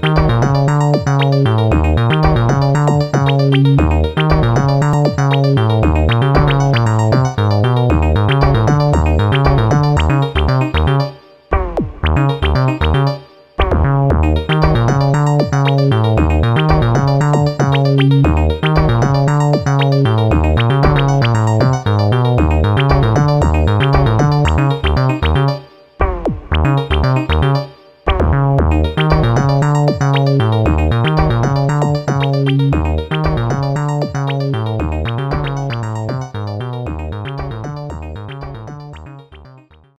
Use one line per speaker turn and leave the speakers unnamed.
you Bye.